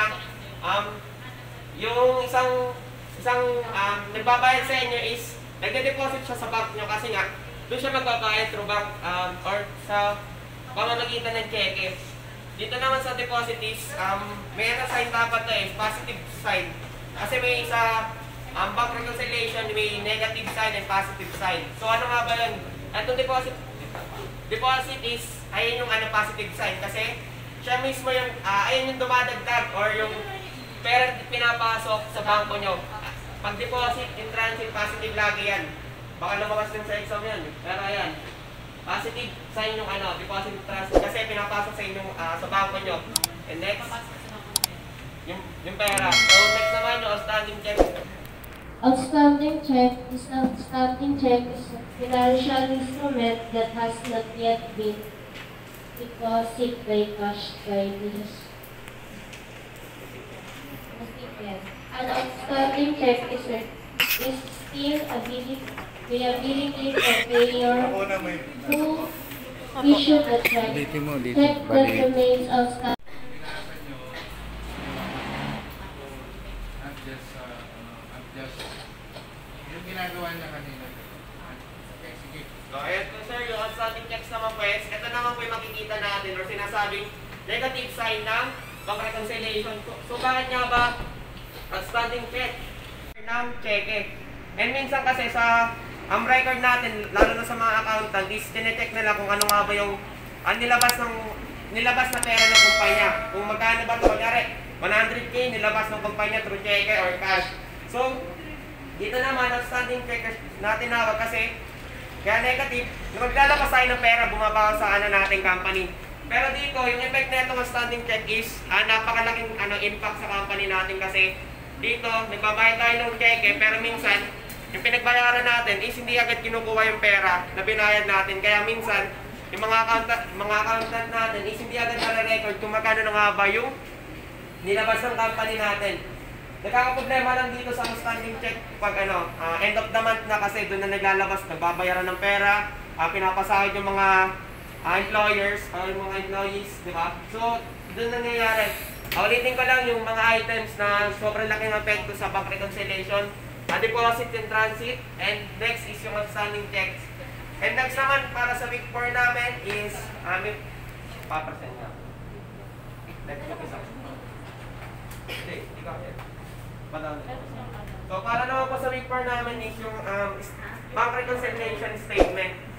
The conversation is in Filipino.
na um, yung isang isang um, nagbabayad sa inyo is nagde-deposit siya sa bank nyo kasi nga doon siya magbabayad through bank um, or sa pamamagitan ng cheque. Dito naman sa deposit is um, may sign dapat na is positive sign. Kasi may isa ang um, bank reconciliation may negative sign and positive sign. So ano nga ba yun? Itong deposit deposit is ayan yung ano positive sign kasi siya mismo yung, ah, ayun yung dumadagdag or yung pera na pinapasok sa bangko nyo. Pag deposit, in transit, positive lagi yan. Baka lumabas din sa exam yan. Pero ayan, positive sign yung ano, deposit in transit kasi pinapasok sa inyong ah, sa bangko nyo. And next, yung, yung pera. So next naman yung outstanding check. Outstanding check is outstanding check is a financial instrument that has not yet been deposited by cash by this recipient. An outstanding check is, a, is still a billing, payability for payer who issued the check. Ulitin mo, ulitin. Check that Bali. remains outstanding. I'm just, uh, I'm just, yung ginagawa niya kanina. So ayan po sir, yung outstanding checks naman po is, ito naman po yung makikita natin or sinasabing negative sign ng bank reconciliation. So, so bakit nga ba outstanding check ng cheque? And minsan kasi sa ang record natin, lalo na sa mga accountant, is tinecheck nila kung ano nga ba yung ang nilabas ng nilabas na pera ng kumpanya. Kung magkano ba ito, kunyari, 100k nilabas ng kumpanya through cheque or cash. So, dito naman, outstanding check natin nawag kasi kaya negative, nung maglalabas tayo ng pera, bumabawa sa ano nating company. Pero dito, yung effect na itong outstanding check is ah, napakalaking ano, impact sa company natin kasi dito, nagbabayad tayo ng cheque, pero minsan, yung pinagbayaran natin is hindi agad kinukuha yung pera na binayad natin. Kaya minsan, yung mga accountant, mga accountant natin is hindi agad nare-record kung magkano na nga ba yung nilabas ng company natin. Nagkakaproblema lang dito sa outstanding check pag ano, ah, end of the month na kasi doon na naglalabas, nagbabayaran ng pera, uh, pinapasahod yung mga ah, employers, o yung mga employees, di ba? So, doon nangyayari. Uh, ulitin ko lang yung mga items na sobrang laking epekto sa bank reconciliation, uh, deposit in transit, and next is yung outstanding checks. And next naman, para sa week 4 namin is, uh, may, papercent na. Next week. Hindi, hindi ka. Madami. So, para naman po sa week 4 namin is yung um, bank reconciliation statement.